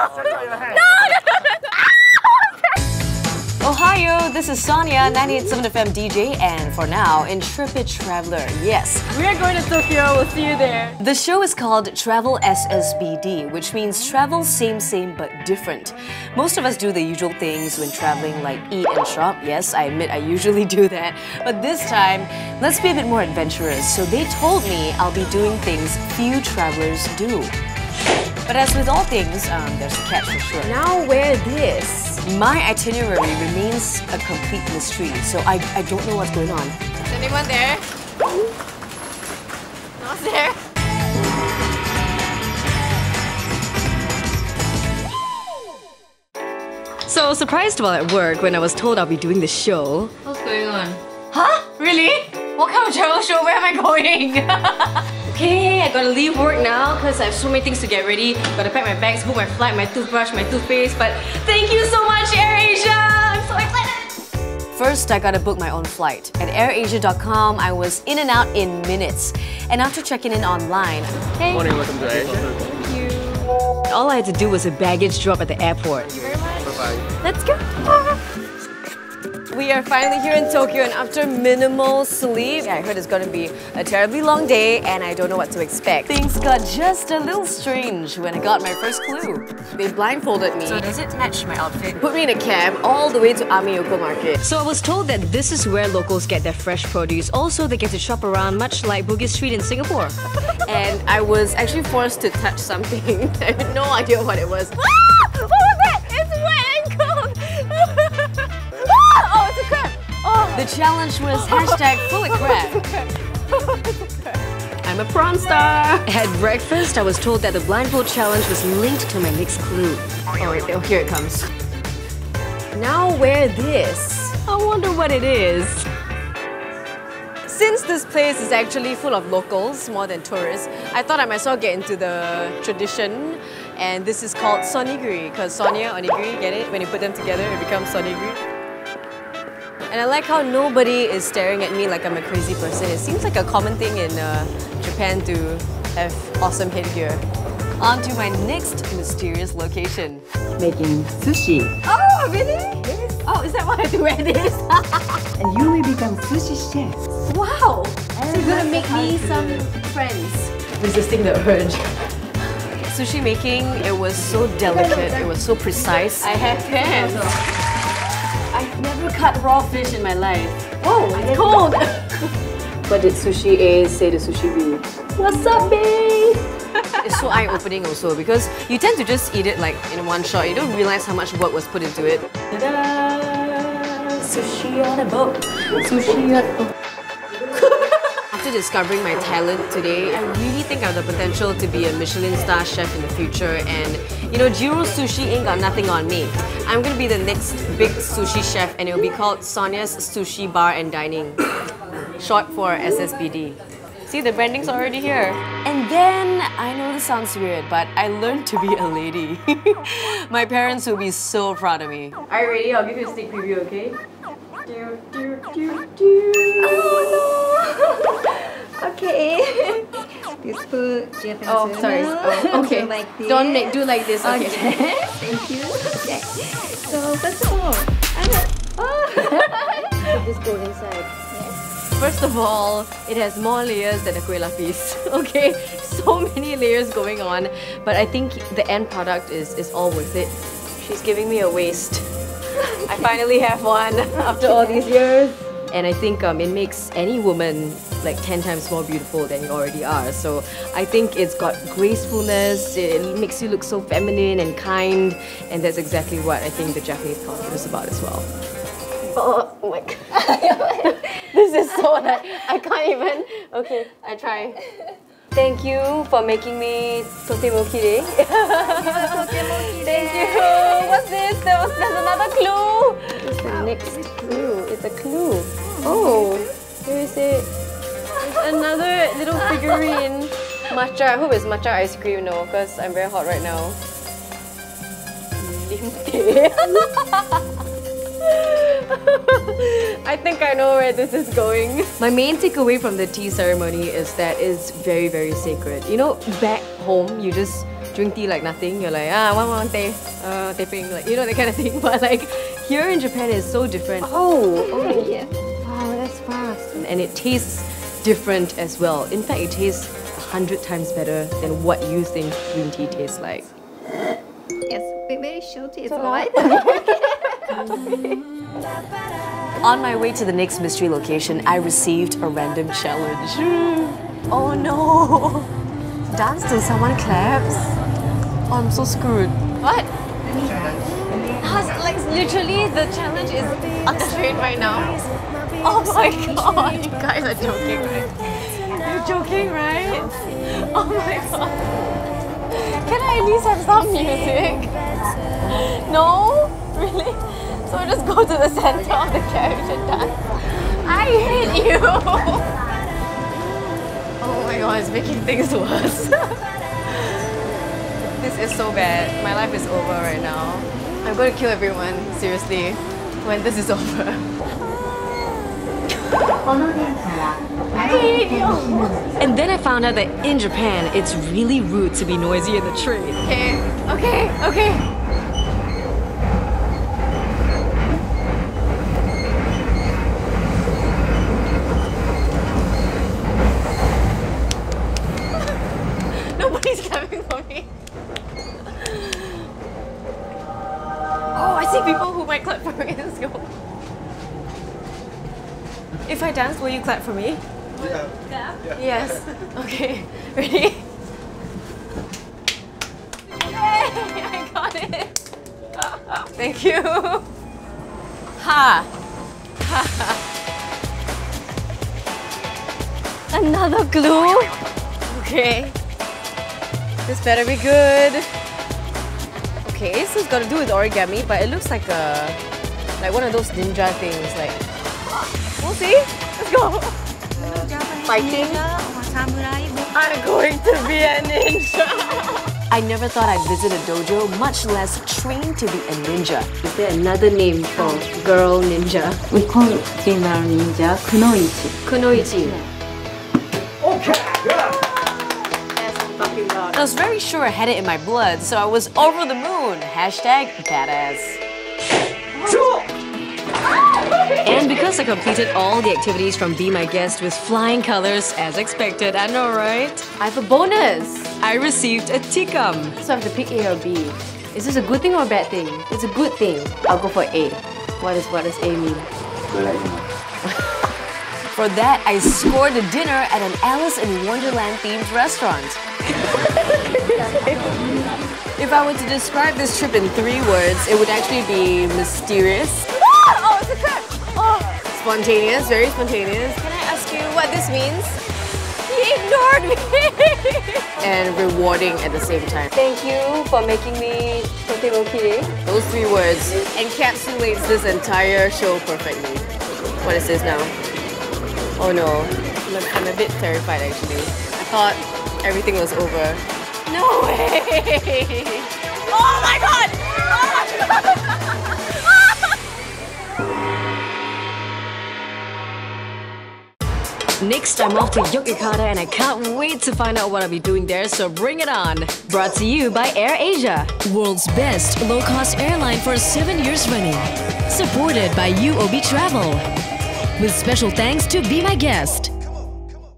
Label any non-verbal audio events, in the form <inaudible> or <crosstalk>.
<laughs> Ohio, this is Sonia, 98.7 FM DJ, and for now, Intrepid Traveler. Yes, We're going to Tokyo. We'll see you there. the show is called Travel SSBD, which means travel same, same, but different. Most of us do the usual things when traveling, like eat and shop. Yes, I admit I usually <laughs> do that. But this time, let's be a bit more adventurous. So they told me I'll be doing things few travelers do. But as with all things, um, there's a catch for sure. Now wear this. My itinerary remains a complete mystery, so I, I don't know what's going on. Is anyone there? No one's there. So I was surprised while at work when I was told I'll be doing the show. What's going on? Huh? Really? What kind of travel show? Where am I going? <laughs> Okay, I gotta leave work now because I have so many things to get ready. Gotta pack my bags, book my flight, my toothbrush, my toothpaste. But thank you so much, AirAsia! I'm so excited! First, I gotta book my own flight. At airasia.com, I was in and out in minutes. And after checking in online, hey, Morning, welcome to Asia. all I had to do was a baggage drop at the airport. Thank you very much. Bye-bye. Let's go! We are finally here in Tokyo and after minimal sleep, I heard it's gonna be a terribly long day and I don't know what to expect. Things got just a little strange when I got my first clue. They blindfolded me. So does it match my outfit? Put me in a cab all the way to Ameyoko Market. So I was told that this is where locals get their fresh produce. Also, they get to shop around much like Bugis Street in Singapore. and I was actually forced to touch something. <laughs> I had no idea what it was. What was The challenge was hashtag full of crab. <laughs> I'm a prawn star. At breakfast, I was told that the blindfold challenge was linked to my next clue. Oh, wait, oh, here it comes. Now wear this. I wonder what it is. Since this place is actually full of locals more than tourists, I thought I might as well get into the tradition. And this is called sonigiri, because Sonia, onigiri, get it? When you put them together, it becomes sonigiri. And I like how nobody is staring at me like I'm a crazy person. It seems like a common thing in uh, Japan to have awesome headgear. On to my next mysterious location. making sushi. Oh, really? Yes. Oh, is that why I have to wear this? <laughs> And you will become sushi chef. wow. So you're gonna make me some friends. Resisting the urge. Sushi making, it was so delicate, it was so precise. I have hands. <laughs> I've never cut raw fish in my life. Oh, it's cold! what <laughs> did sushi A say to sushi B? Wasabi! <laughs> it's so eye-opening also because you tend to just eat it like in one shot. You don't realize how much work was put into it. Ta-da! Sushi on a boat. Sushi on a boat. After discovering my talent today, I really think I have the potential to be a Michelin star chef in the future. And you know, Jiro Sushi ain't got nothing on me. I'm gonna be the next big sushi chef, and it will be called Sonia's Sushi Bar and Dining, <coughs> short for SSBD. See, the branding's already here. And then, I know this sounds weird, but I learned to be a lady. <laughs> my parents will be so proud of me. Are you ready? I'll give you a sneak preview, okay? Do, do, do, do. Okay. Beautiful Japanese. Oh, sorry. Oh, okay. <laughs> Like this. Don't make do like this. Okay. Okay. Thank you. Okay. So first of all, I'm a, oh. <laughs> Just go inside. First of all, it has more layers than a kueh lapis. <laughs> Okay, so many layers going on, but I think the end product is is all worth it. She's giving me a waist. I finally have one after all these years. And I think um, it makes any woman like 10 times more beautiful than you already are. So I think it's got gracefulness, it makes you look so feminine and kind, and that's exactly what I think the Japanese culture is about as well. Oh, my god. <laughs> this is so hard. I can't even. Okay, I try. Thank you for making me totemokire. Thank you. What's this? There was, there's another clue. What's the next clue? It's a clue. Oh, where is it? There's another little figurine. Matcha. I hope it's matcha ice cream, no, because I'm very hot right now. Limte. <laughs> <laughs> I think I know where this is going. My main takeaway from the tea ceremony is that it's very, very sacred. You know, back home, you just drink tea like nothing. You're like, ah, one one teh, uh, tapping, like you know that kind of thing. <laughs> But like here in Japan, it's so different. Oh, oh <laughs> yeah. Wow, that's fast. and it tastes different as well. In fact, it tastes a hundred times better than what you think green tea tastes like. Yes, ve- very short It's right. On my way to the next mystery location, I received a random challenge. <laughs> Oh no! Dance till someone claps. Oh, I'm so screwed. What? Has, like literally the challenge is on the train right now. Oh my god, you guys are joking, right? You're joking, right? Oh my god. Can I at least have some music? No? Really? So I just go to the center of the carriage and dance. I hate you! <laughs> Oh my god, it's making things <laughs> worse. this is so bad. My life is over right now. I'm going to kill everyone, seriously, when this is <laughs> over. I hate you! And then I found out that in Japan, it's really rude to be noisy in the train. Okay, okay, okay. If I dance, will you clap for me? Yeah. Yes. <laughs> Okay. <laughs> Ready? Yay! <laughs> I got it. Thank you. Ha. Ha. Another glue. Okay. This better be good. Okay, so it's got to do with origami, but it looks like a like one of those ninja things. Like, we'll see. Let's go. Fighting. I'm going to be a ninja. I never thought I'd visit a dojo, much less train to be a ninja. Is there another name for girl ninja? We call it female ninja kunoichi. Kunoichi. Okay. Yeah. I was very sure I had it in my blood, so I was over the moon. Hashtag badass. And because I completed all the activities from Be My Guest with flying colors as expected, I know, right? I have a bonus. I received a tikam. So I have to pick A or B. Is this a good thing or a bad thing? It's a good thing. I'll go for A. What is what does A mean? <laughs> For that, I scored a dinner at an Alice in Wonderland themed restaurant. <laughs> if I were to describe this trip in three words, it would actually be mysterious. Spontaneous, very spontaneous. Can I ask you what this means? He ignored me! <laughs> and rewarding at the same time. Thank you for making me totemoki. Those three words encapsulates this entire show perfectly. What is this now? Oh no, I'm, I'm a bit terrified actually. I thought everything was over. No way! <laughs> Oh my god! Oh my god! <laughs> Next, I'm off to Yogyakarta and I can't wait to find out what I'll be doing there, so bring it on. Brought to you by Air Asia. World's best low cost airline for seven years running. Supported by UOB Travel. With special thanks to Be My Guest.